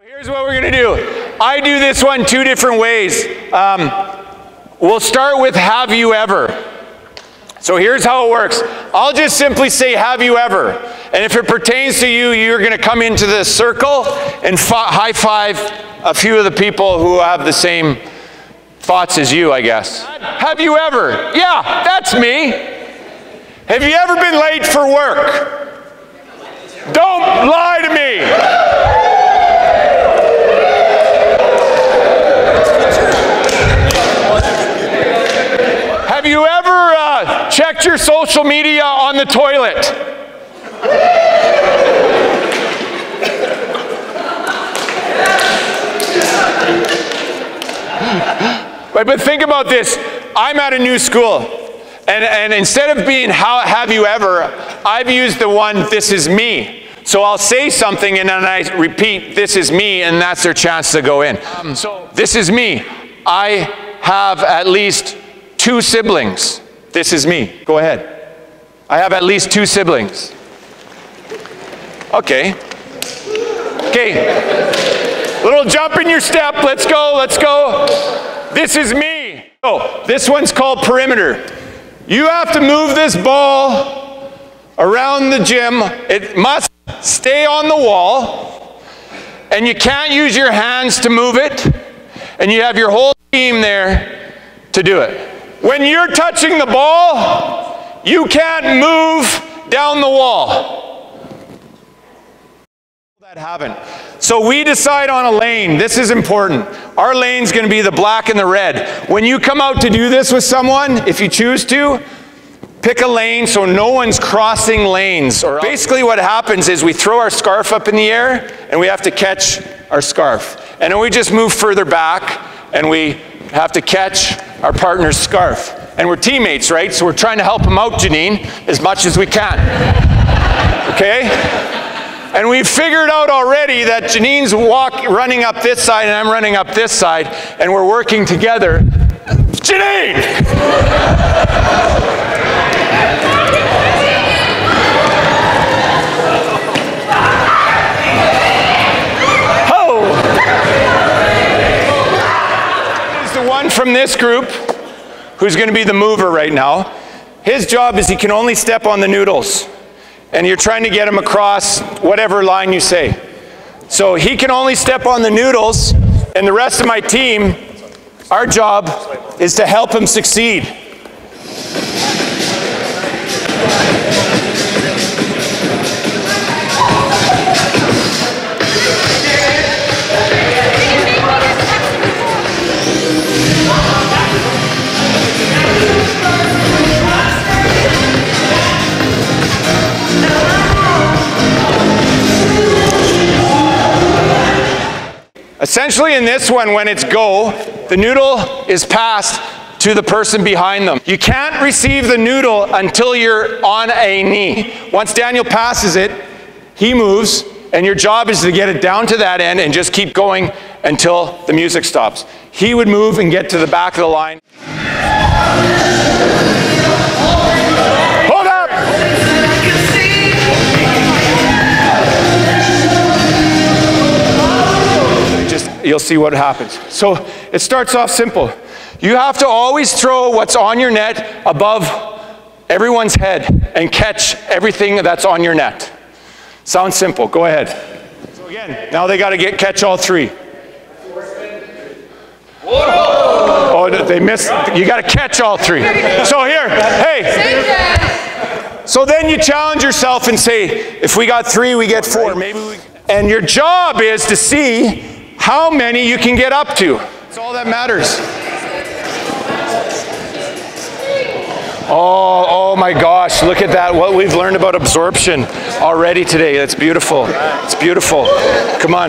Here's what we're going to do. I do this one two different ways. Um, we'll start with have you ever. So here's how it works. I'll just simply say, Have you ever? And if it pertains to you, you're going to come into the circle and high five a few of the people who have the same thoughts as you, I guess. Have you ever? Yeah, that's me. Have you ever been late for work? Don't lie to me. Have you ever uh, checked your social media on the toilet? but, but think about this. I'm at a new school. And, and instead of being how have you ever, I've used the one this is me. So I'll say something and then I repeat this is me and that's their chance to go in. Um, so this is me. I have at least two siblings. This is me. Go ahead. I have at least two siblings. Okay. Okay. Little jump in your step. Let's go. Let's go. This is me. Oh, this one's called perimeter. You have to move this ball around the gym. It must stay on the wall. And you can't use your hands to move it. And you have your whole team there to do it. When you're touching the ball, you can't move down the wall. That haven't. So we decide on a lane. This is important. Our lane's going to be the black and the red. When you come out to do this with someone, if you choose to, pick a lane so no one's crossing lanes. Or basically what happens is we throw our scarf up in the air and we have to catch our scarf. And then we just move further back and we have to catch our partner's scarf. And we're teammates, right? So we're trying to help him out, Janine, as much as we can. Okay? And we've figured out already that Janine's walk, running up this side and I'm running up this side, and we're working together. Janine! one from this group who's going to be the mover right now. His job is he can only step on the noodles. And you're trying to get him across whatever line you say. So he can only step on the noodles, and the rest of my team, our job is to help him succeed. Essentially, in this one, when it's go, the noodle is passed to the person behind them. You can't receive the noodle until you're on a knee. Once Daniel passes it, he moves, and your job is to get it down to that end and just keep going until the music stops. He would move and get to the back of the line. You'll see what happens. So it starts off simple. You have to always throw what's on your net above everyone's head and catch everything that's on your net. Sounds simple. Go ahead. So again, now they got to get catch all three. Oh, they missed. You got to catch all three. So here, hey. So then you challenge yourself and say, if we got three, we get four. Maybe we. And your job is to see how many you can get up to. That's all that matters. Oh, oh my gosh, look at that. What we've learned about absorption already today. That's beautiful. It's beautiful. Come on.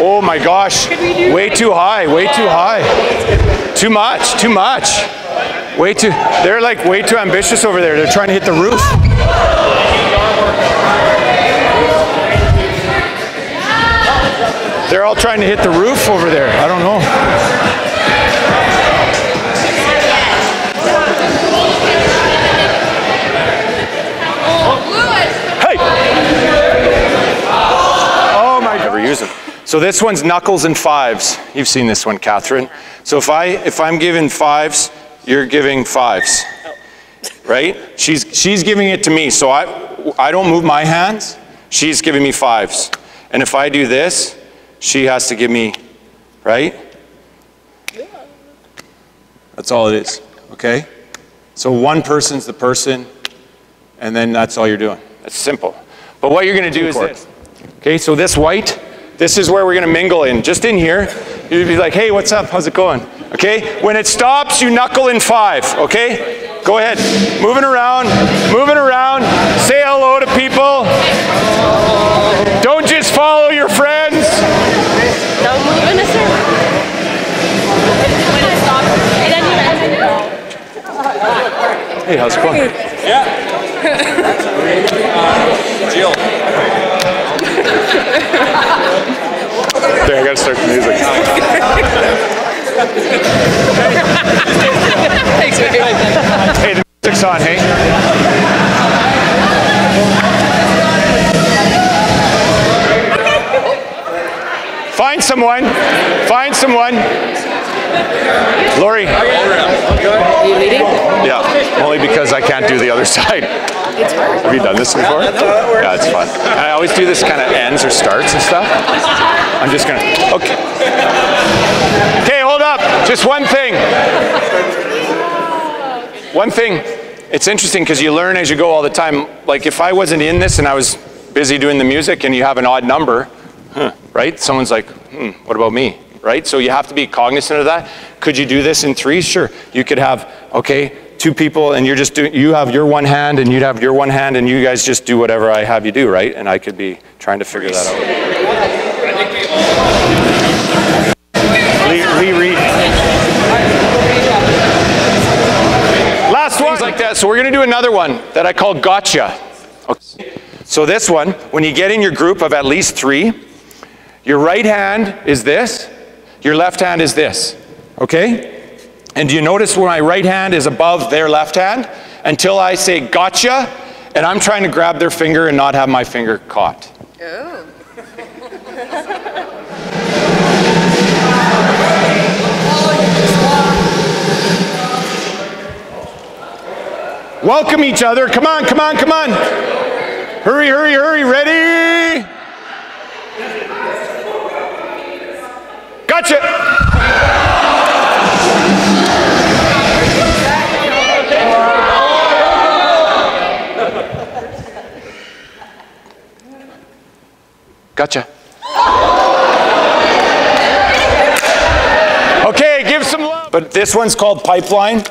Oh my gosh. Way too high, way too high. Too much, too much. Way too, they're like way too ambitious over there. They're trying to hit the roof. They're all trying to hit the roof over there. I don't know. Hey! Oh my God. Never use them. So this one's knuckles and fives. You've seen this one, Catherine. So if I if I'm given fives, you're giving fives. Right? She's she's giving it to me. So I I don't move my hands. She's giving me fives. And if I do this, she has to give me, right? Yeah. That's all it is. Okay? So one person's the person, and then that's all you're doing. It's simple. But what you're going to do is this. Okay, so this white, this is where we're going to mingle in. Just in here, you'd be like, hey, what's up? How's it going? Okay? When it stops, you knuckle in five. Okay? Go ahead. Moving around, moving around. Say hello to people. Don't just follow your friends. No move in a circle. When it stops, then you end. Hey, how's it going? Yeah. Jill. Gotta start the music. Hey, the music's on, hey? Find someone. Find someone. Lori. Are you leading? Yeah, only because I can't do the other side. Have you done this before? Yeah, it's fun. I always do this kind of ends or starts and stuff. I'm just gonna, okay. Okay, hold up. Just one thing. One thing. It's interesting because you learn as you go all the time. Like if I wasn't in this and I was busy doing the music and you have an odd number, huh, right? Someone's like, hmm, what about me? Right? So you have to be cognizant of that. Could you do this in threes? Sure. You could have, okay, two people and you're just doing, you have your one hand and you'd have your one hand and you guys just do whatever I have you do, right? And I could be trying to figure that out. Lee, Lee Reed. Last one. like that. So we're going to do another one that I call gotcha. Okay. So this one, when you get in your group of at least three, your right hand is this, your left hand is this. Okay? And do you notice where my right hand is above their left hand? Until I say gotcha, and I'm trying to grab their finger and not have my finger caught. Oh. Welcome each other. Come on, come on, come on. Hurry, hurry, hurry. Ready? Gotcha. Gotcha. Okay, give some love. But this one's called pipeline.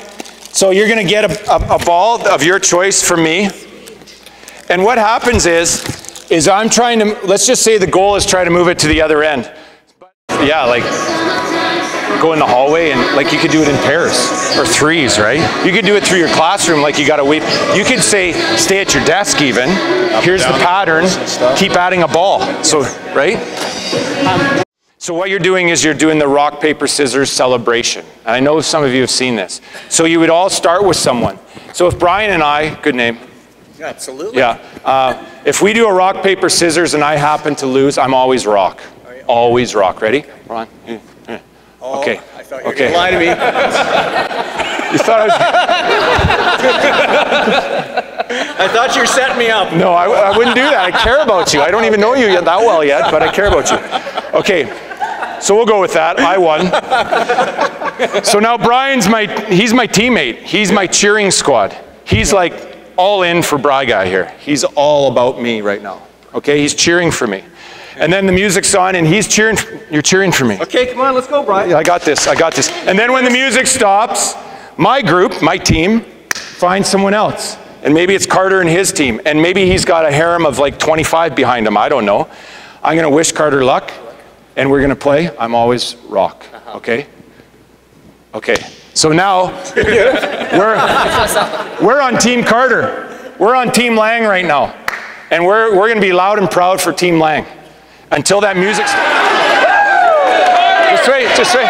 So you're going to get a, a, a ball of your choice from me. And what happens is, is I'm trying to, let's just say the goal is try to move it to the other end. Yeah, like go in the hallway and like you could do it in pairs or threes, right? You could do it through your classroom like you got to wait. You could say, stay at your desk even. Here's the pattern. Keep adding a ball. So, right? So what you're doing is you're doing the rock, paper, scissors celebration. And I know some of you have seen this. So you would all start with someone. So if Brian and I, good name, Yeah, Absolutely. yeah. Uh, if we do a rock, paper, scissors and I happen to lose, I'm always rock. Always rock. Ready? Ron? Yeah. Okay. Oh, I thought you were Okay. going to lie to me. You thought I was... I thought you were setting me up. No, I, I wouldn't do that. I care about you. I don't even know you yet that well yet, but I care about you. Okay. So we'll go with that. I won. So now Brian's my, he's my teammate. He's my cheering squad. He's like all in for Bry Guy here. He's all about me right now. Okay, he's cheering for me. And then the music's on and he's cheering, you're cheering for me. Okay, come on, let's go, Brian. Yeah, I got this, I got this. And then when the music stops, my group, my team, finds someone else. And maybe it's Carter and his team. And maybe he's got a harem of like 25 behind him. I don't know. I'm going to wish Carter luck. And we're going to play I'm Always Rock. Uh-huh. Okay? Okay. So now we're, we're on Team Carter. We're on Team Lang right now. And we're, we're going to be loud and proud for Team Lang until that music Just wait, just wait.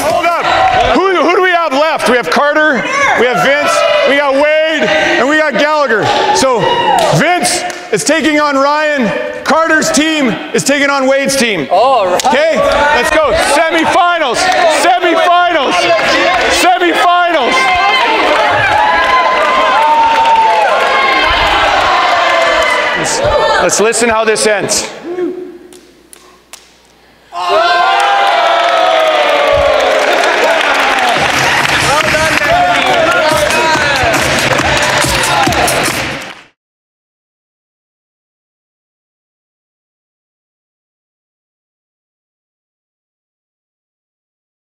Hold up. Who, who do we have left? We have Carter, we have Vince, we got Wade, and we got Gallagher. So is taking on Ryan. Carter's team is taking on Wade's team. All right. Okay, let's go. Semifinals. Semifinals. Semifinals. Let's, let's listen how this ends. Oh!